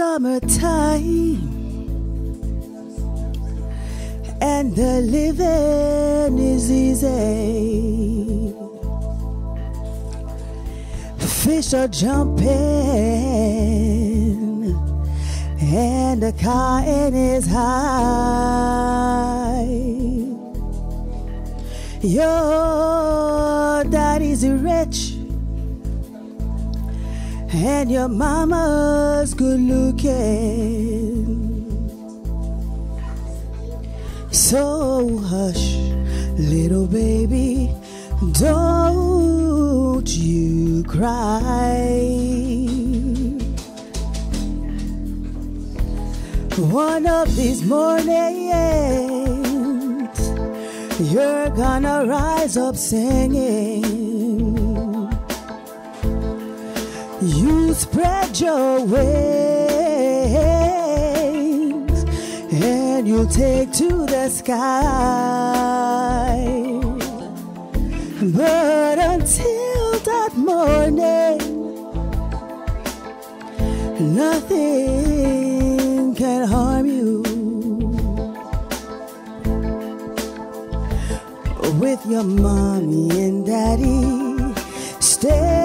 Summertime and the living is easy. Fish are jumping and the cotton is high. Your daddy's rich and your mama's good looking. So hush, little baby, don't you cry. One of these mornings, you're gonna rise up singing. Spread your wings and you'll take to the sky. But until that morning, nothing can harm you. With your mommy and daddy standing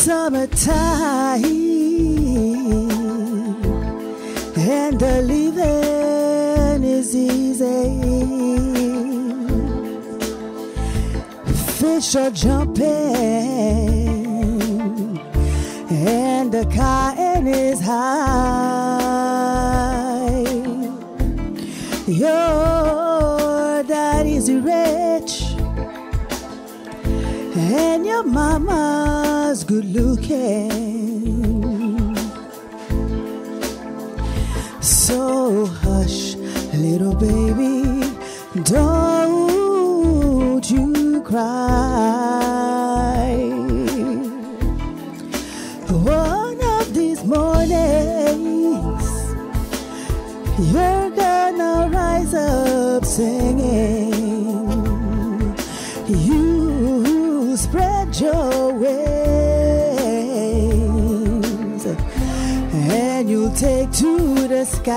Summertime and the living is easy. Fish are jumping and the cotton is high. Your daddy's rich and your mama's good looking. So hush, little baby, don't you cry. One of these mornings, you're gonna rise up singing. And you'll take to the sky.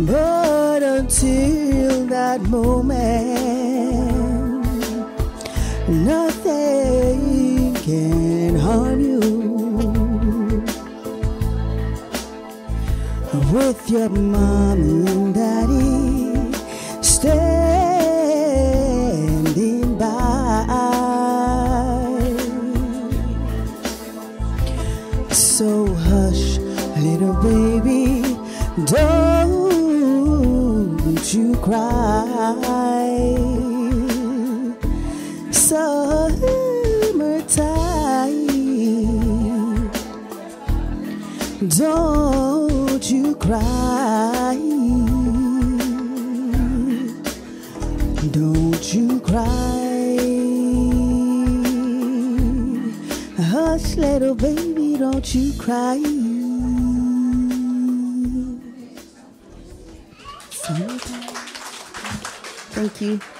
But until that moment, nothing can harm you. With your mommy and daddy little baby, don't you cry. Summertime, don't you cry. Don't you cry. Hush, little baby, don't you cry. Thank you.